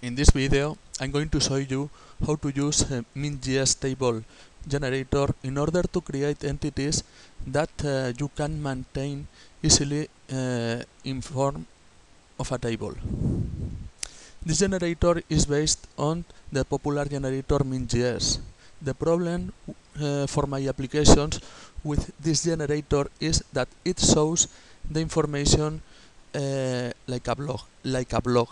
In this video I'm going to show you how to use a MEAN.JS table generator in order to create entities that uh, you can maintain easily uh, in form of a table. This generator is based on the popular generator MEAN.JS. The problem uh, for my applications with this generator is that it shows the information uh, like a blog, like a blog.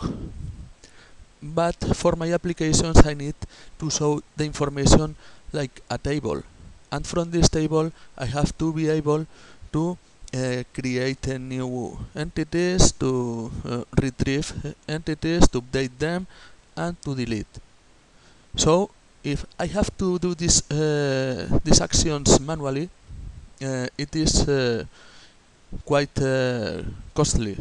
But for my applications I need to show the information like a table. And from this table I have to be able to uh, create a new entities, to uh, retrieve entities, to update them and to delete. So if I have to do this, uh, these actions manually, uh, it is uh, quite uh, costly.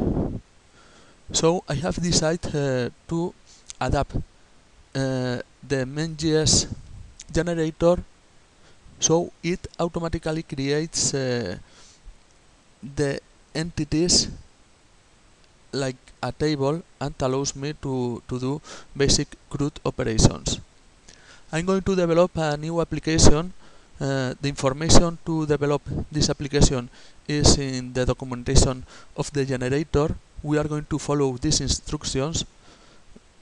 So I have decided to adapt uh, the MEAN.JS generator so it automatically creates uh, the entities like a table and allows me to, to do basic CRUD operations. I'm going to develop a new application. Uh, the information to develop this application is in the documentation of the generator. We are going to follow these instructions.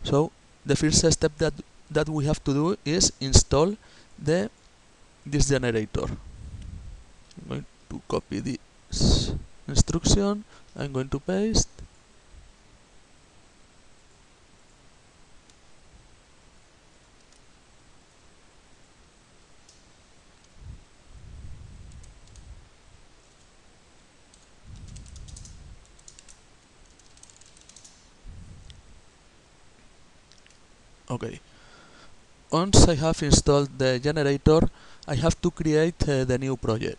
So the first step that, that we have to do is install the this generator. I'm going to copy this instruction. I'm going to paste. Okay. Once I have installed the generator, I have to create uh, the new project.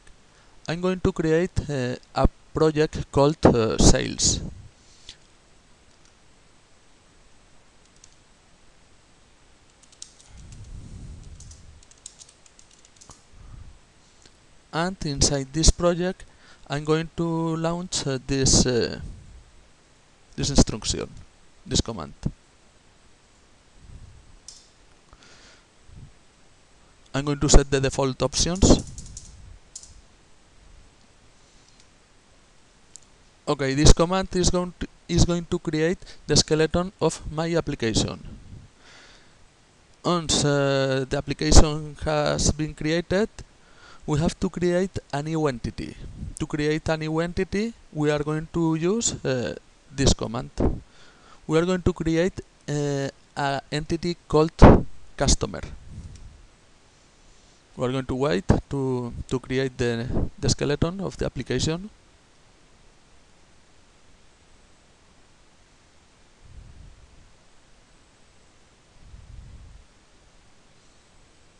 I'm going to create uh, a project called uh, sales. And inside this project, I'm going to launch uh, this uh, this instruction, this command. I'm going to set the default options. Okay, this command is going to, is going to create the skeleton of my application. Once uh, the application has been created, we have to create a new entity. To create a new entity, we are going to use uh, this command. We are going to create uh, an entity called customer we're going to wait to, to create the, the skeleton of the application.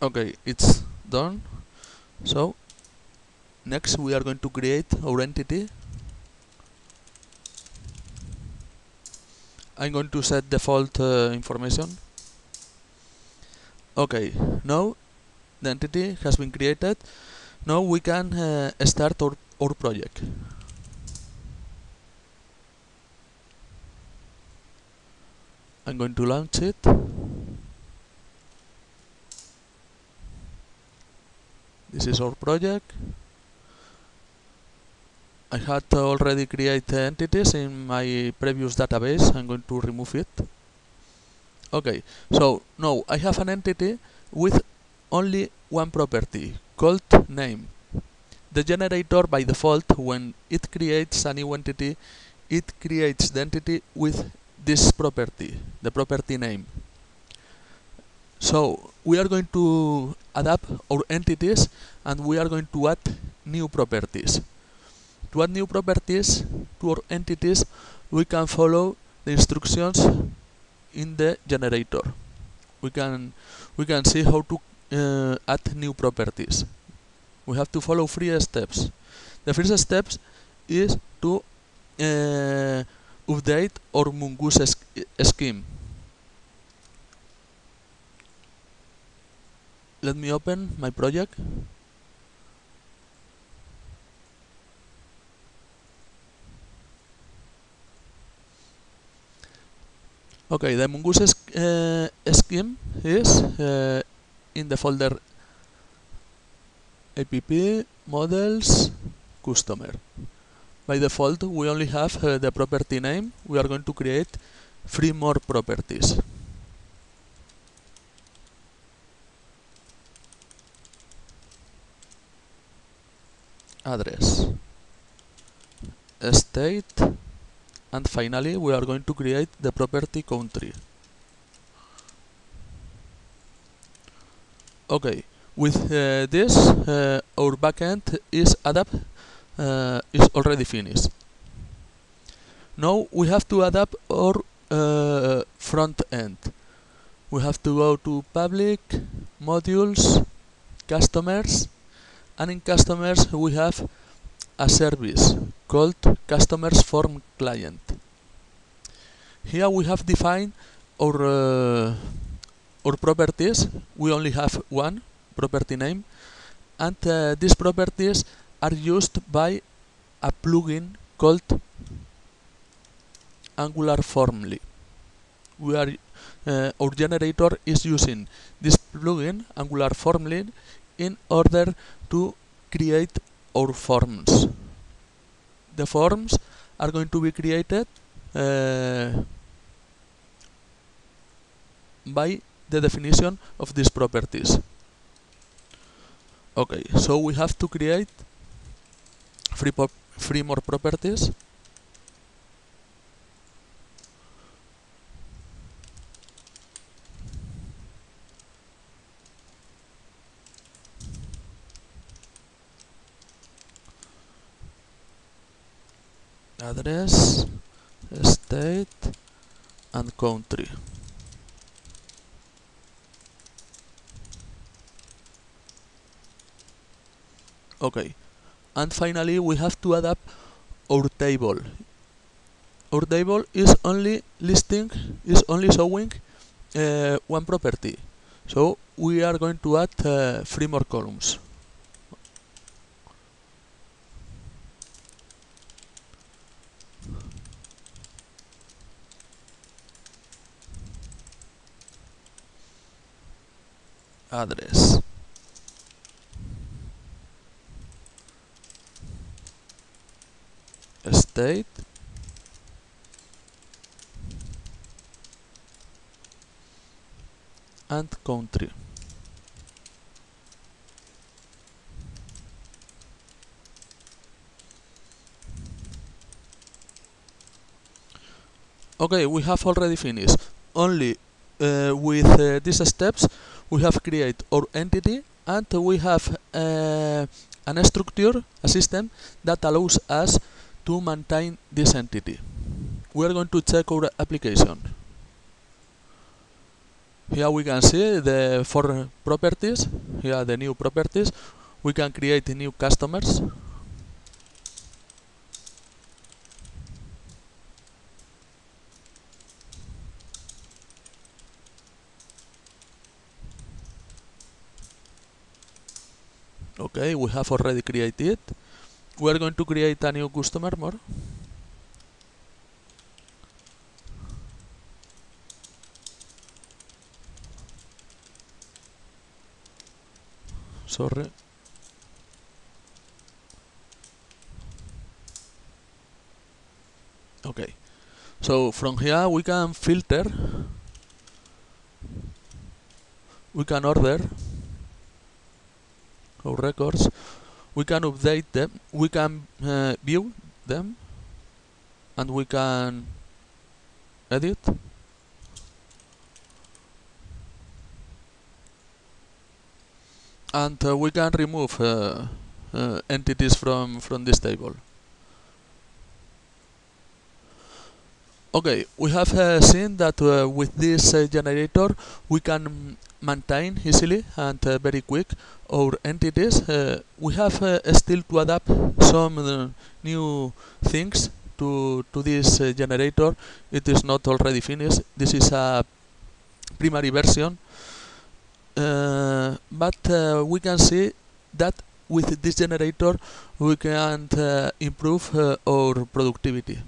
Okay, it's done. So, next we are going to create our entity. I'm going to set default uh, information. Okay, now the entity has been created. Now we can uh, start our, our project. I'm going to launch it. This is our project. I had already created entities in my previous database. I'm going to remove it. Okay, so now I have an entity with only one property called name. The generator by default when it creates a new entity it creates the entity with this property, the property name. So we are going to adapt our entities and we are going to add new properties. To add new properties to our entities we can follow the instructions in the generator. We can we can see how to uh, add new properties. We have to follow three steps. The first step is to uh, update our Mongoose scheme. Let me open my project. Okay, the Mongoose uh, scheme is uh, in the folder app models customer. By default, we only have uh, the property name. We are going to create three more properties. Address, state, and finally we are going to create the property country. Okay, with uh, this uh, our backend is adapt uh, is already finished. Now we have to adapt our uh, front end. We have to go to public, modules, customers, and in customers we have a service called customers form client. Here we have defined our uh, our properties. We only have one property name, and uh, these properties are used by a plugin called Angular Formly. We are uh, our generator is using this plugin Angular Formly in order to create our forms. The forms are going to be created uh, by the definition of these properties. Okay, so we have to create three, three more properties. address, state and country. Okay, and finally we have to adapt our table. Our table is only listing, is only showing uh, one property. So we are going to add uh, three more columns. address state? And country. Okay we have already finished. Only uh, with uh, these steps we have created our entity and we have uh, an structure, a system that allows us to maintain this entity. We are going to check our application. Here we can see the four properties, here the new properties. We can create new customers. Okay, we have already created. We are going to create a new customer more. Sorry. Okay. So from here we can filter. We can order our records. We can update them. We can uh, view them, and we can edit. And uh, we can remove uh, uh, entities from from this table. Okay, we have uh, seen that uh, with this generator we can maintain easily and uh, very quick our entities. Uh, we have uh, still to adapt some new things to, to this generator. It is not already finished. This is a primary version. but we can see that with this generator we can improve our productivity.